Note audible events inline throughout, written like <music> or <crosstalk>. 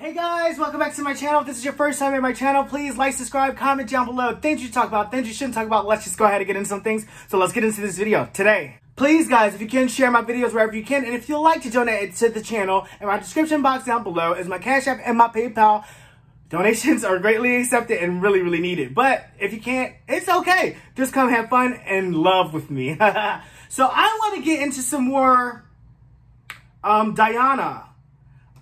Hey guys, welcome back to my channel. If this is your first time in my channel, please like, subscribe, comment down below. Things you talk about, things you shouldn't talk about. Let's just go ahead and get into some things. So let's get into this video today. Please guys, if you can, share my videos wherever you can. And if you'd like to donate to the channel, in my description box down below is my Cash App and my PayPal. Donations are greatly accepted and really, really needed. But if you can't, it's okay. Just come have fun and love with me. <laughs> so I want to get into some more um, Diana.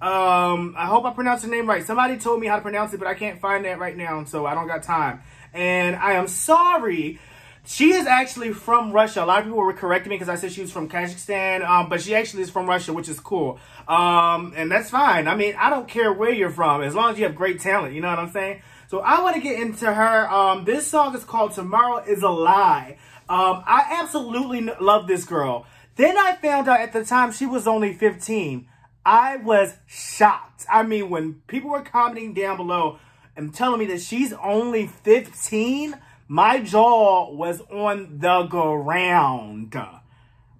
Um, I hope I pronounced her name right. Somebody told me how to pronounce it, but I can't find that right now, so I don't got time. And I am sorry. She is actually from Russia. A lot of people were correcting me because I said she was from Kazakhstan, um, but she actually is from Russia, which is cool. Um, and that's fine. I mean, I don't care where you're from, as long as you have great talent. You know what I'm saying? So I want to get into her. Um, this song is called Tomorrow is a Lie. Um, I absolutely love this girl. Then I found out at the time she was only 15. I was shocked. I mean, when people were commenting down below and telling me that she's only 15, my jaw was on the ground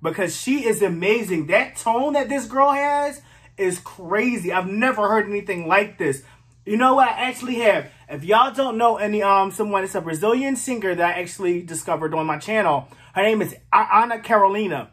because she is amazing. That tone that this girl has is crazy. I've never heard anything like this. You know what I actually have? If y'all don't know any um someone, it's a Brazilian singer that I actually discovered on my channel. Her name is Ana Carolina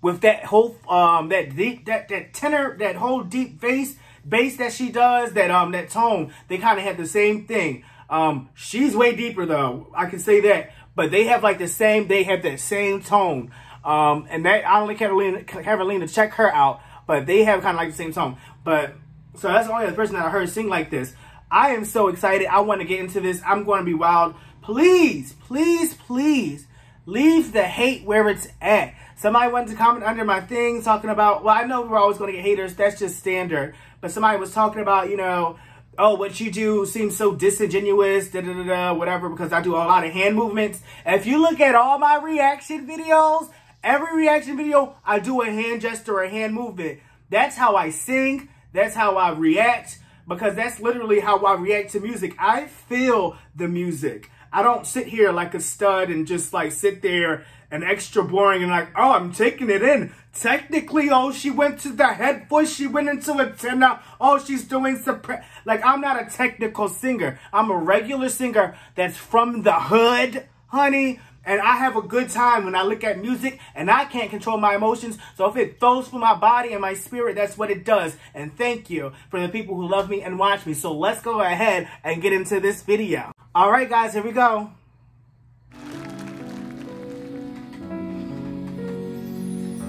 with that whole um that deep that that tenor that whole deep bass bass that she does that um that tone they kind of have the same thing. Um she's way deeper though i can say that. But they have like the same they have that same tone. Um and that I only carolina carolina check her out but they have kind of like the same tone. But so that's the only other person that i heard sing like this. I am so excited. I want to get into this. I'm going to be wild. Please please please leave the hate where it's at Somebody wanted to comment under my thing talking about, well, I know we're always going to get haters. That's just standard. But somebody was talking about, you know, oh, what you do seems so disingenuous, da da da da, whatever, because I do a lot of hand movements. If you look at all my reaction videos, every reaction video, I do a hand gesture or a hand movement. That's how I sing. That's how I react because that's literally how I react to music. I feel the music. I don't sit here like a stud and just like sit there and extra boring and like, oh, I'm taking it in. Technically, oh, she went to the head voice, she went into a tenor, oh, she's doing sopra- Like, I'm not a technical singer. I'm a regular singer that's from the hood, honey. And I have a good time when I look at music and I can't control my emotions. So if it flows through my body and my spirit, that's what it does. And thank you for the people who love me and watch me. So let's go ahead and get into this video. All right, guys, here we go.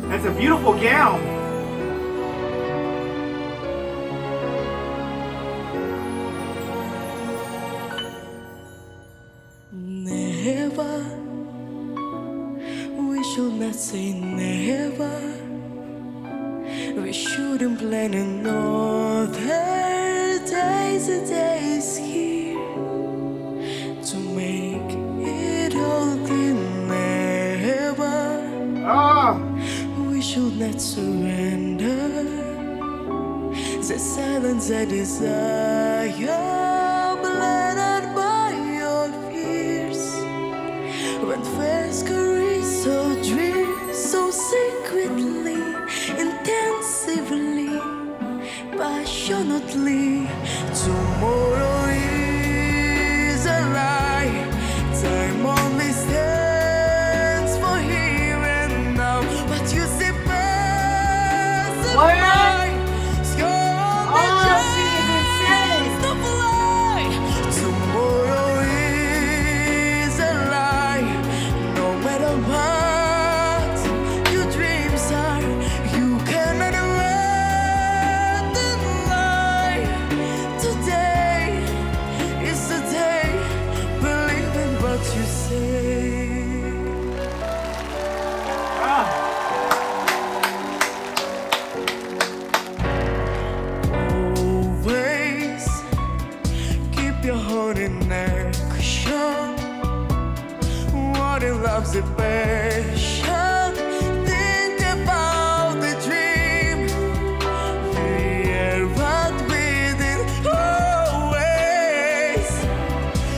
That's a beautiful gown. Never, we should not say never. We shouldn't plan another not surrender. The silence I desire, blinded by your fears. When first caress so dream, so secretly, intensively, passionately. Tomorrow passion. Think about the dream. Fear but within always.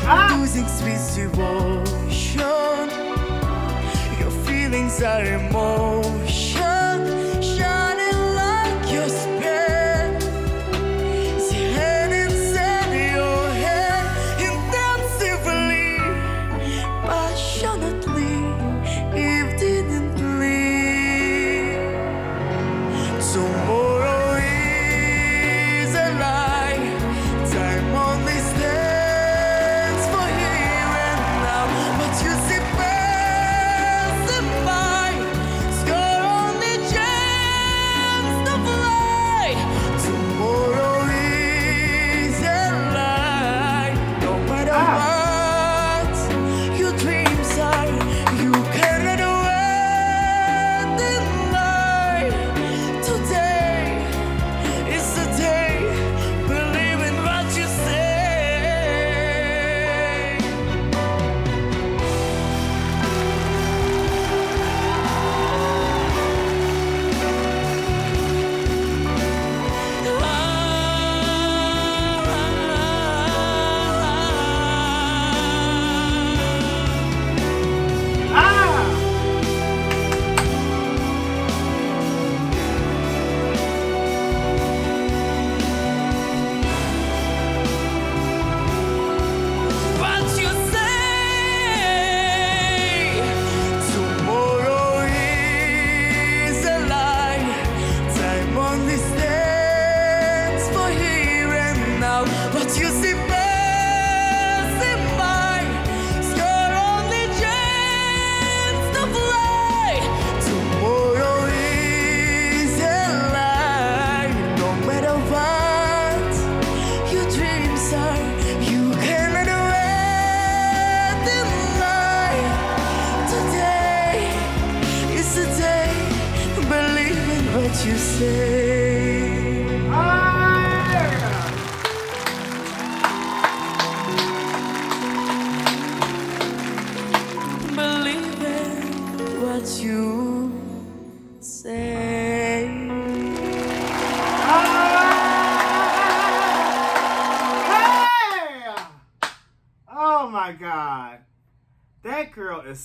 Ah. Losing sweet devotion. Your feelings are emotion.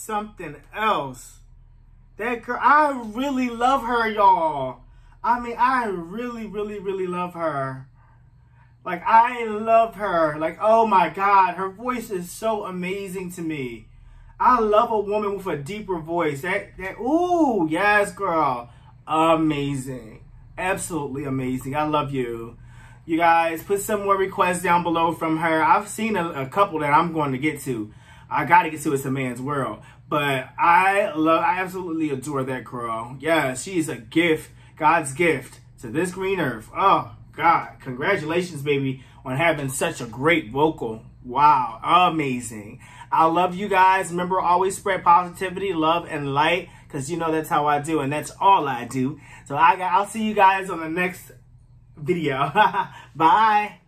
Something else. That girl, I really love her, y'all. I mean, I really, really, really love her. Like, I love her. Like, oh my god, her voice is so amazing to me. I love a woman with a deeper voice. That, that, ooh, yes, girl. Amazing. Absolutely amazing. I love you. You guys, put some more requests down below from her. I've seen a, a couple that I'm going to get to. I got to get to It's a Man's World. But I love, I absolutely adore that girl. Yeah, she's a gift, God's gift to this green earth. Oh, God. Congratulations, baby, on having such a great vocal. Wow, amazing. I love you guys. Remember, always spread positivity, love, and light, because you know that's how I do, and that's all I do. So I, I'll see you guys on the next video. <laughs> Bye.